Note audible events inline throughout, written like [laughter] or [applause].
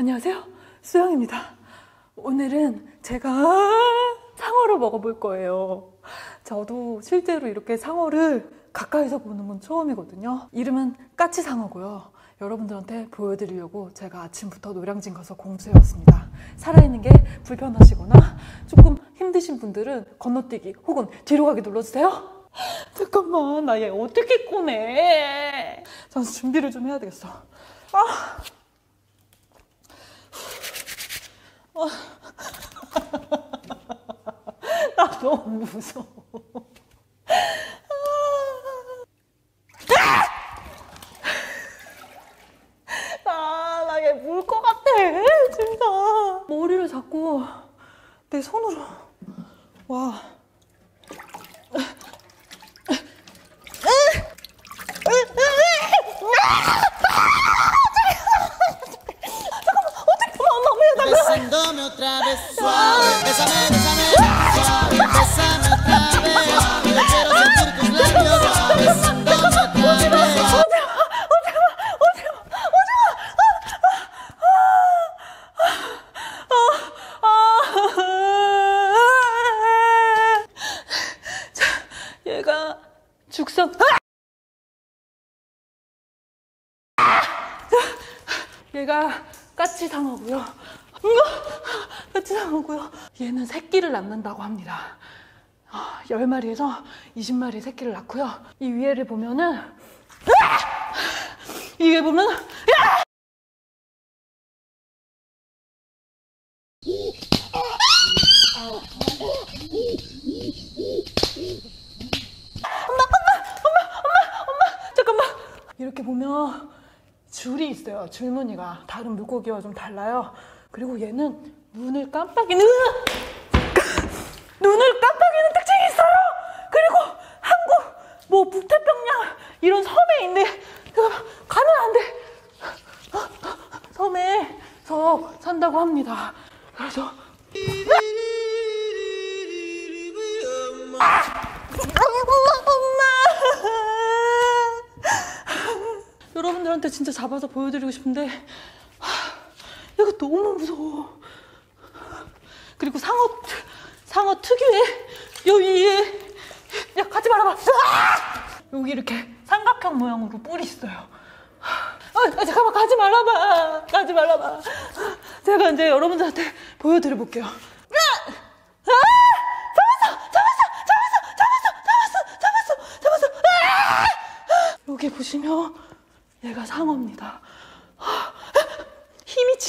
안녕하세요. 수영입니다. 오늘은 제가 상어를 먹어볼 거예요. 저도 실제로 이렇게 상어를 가까이서 보는 건 처음이거든요. 이름은 까치상어고요. 여러분들한테 보여드리려고 제가 아침부터 노량진 가서 공수해왔습니다. 살아있는 게 불편하시거나 조금 힘드신 분들은 건너뛰기 혹은 뒤로 가기 눌러주세요. [gasps] 잠깐만, 나 얘 어떻게 꺼내? 전 준비를 좀 해야 되겠어. 아. 아. 나 너무 무서워. 아, 나얘 물 것 같아. 진짜. 머리를 잡고 내 손으로. 와. Otra vez suave, bésame, bésame, suave, bésame otra vez. Yo quiero sentir tus labios suaves, besándome otra vez. 죽성. 얘가 까치 상어고요. 까치상어고요. 얘는 새끼를 낳는다고 합니다. 아, 10마리에서 20마리 새끼를 낳고요. 이 위에를 보면은 이게 보면 잠깐만 이렇게 보면 줄이 있어요 줄무늬가 다른 물고기와 좀 달라요 그리고 얘는 눈을 깜빡이는 눈을 깜빡이는 특징이 있어요! 그리고 한국 뭐 북태평양 이런 섬에 잠깐만 가면 안 돼. 섬에서 산다고 합니다. 그래서 여러분들한테 진짜 잡아서 보여드리고 싶은데 너무 무서워. 그리고 상어 상어 특유의 여기에 야 가지 말아봐. 으아! 여기 이렇게 삼각형 모양으로 뿔이 있어요. 아, 아, 잠깐만 가지 말아봐. 가지 말아봐. 제가 이제 여러분들한테 보여드려 볼게요. 아! 잡았어! 잡았어! 잡았어! 잡았어! 잡았어! 잡았어! 잡았어! 아! 여기 보시면 얘가 상어입니다.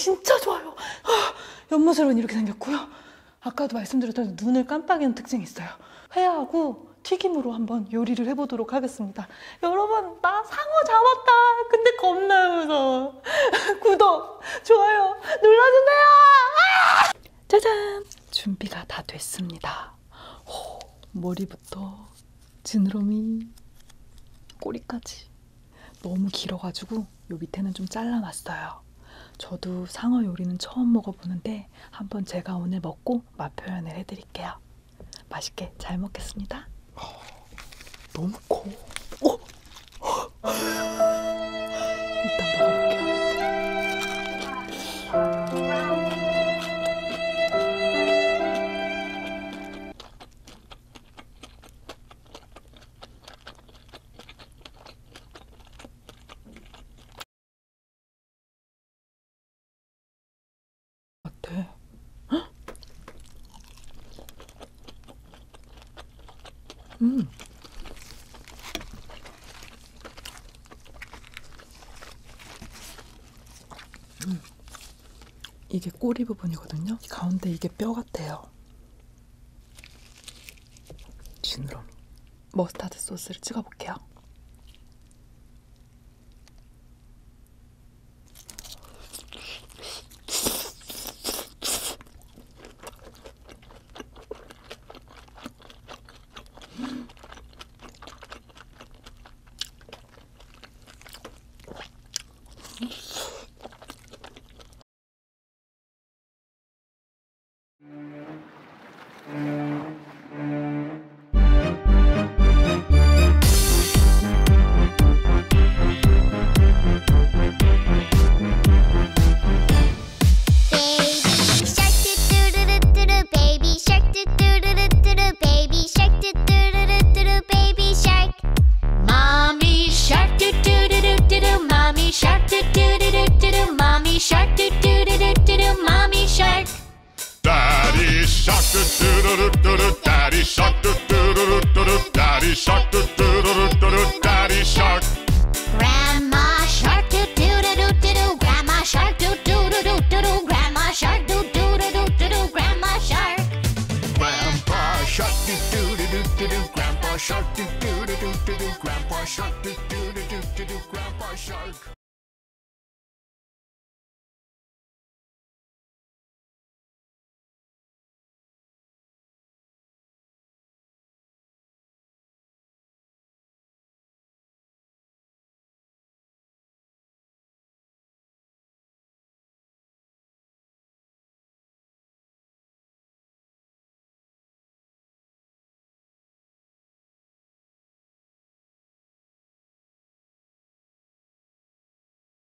아, 진짜 좋아요. 아, 옆모습은 이렇게 생겼고요. 아까도 말씀드렸던 눈을 깜빡이는 특징이 있어요. 회하고 튀김으로 한번 요리를 해보도록 하겠습니다. 여러분, 나 상어 잡았다. 근데 겁나 무서워. [laughs] 구독, 좋아요 눌러주세요. 아! 짜잔! 준비가 다 됐습니다. 호, 머리부터 지느러미, 꼬리까지. 너무 길어가지고 요 밑에는 좀 잘라놨어요. 저도 상어 요리는 처음 먹어보는데 한번 제가 오늘 먹고 맛 표현을 해드릴게요. 맛있게 잘 먹겠습니다. 너무 커. 어? 음. 음. 이게 꼬리 부분이거든요. 가운데 이게 뼈 같아요. 지느러미. 머스타드 소스를 찍어볼게요. Do do do do do. Daddy shark do do do do do do. Daddy shark do do do do do do. Daddy shark. Grandma shark do do do do do do. Grandma shark do do do do do do. Grandma shark do do do do do do. Grandma shark. Grandpa shark do do do do do do. Grandpa shark do do do do do do. Grandpa shark do do do do do do. Grandpa shark.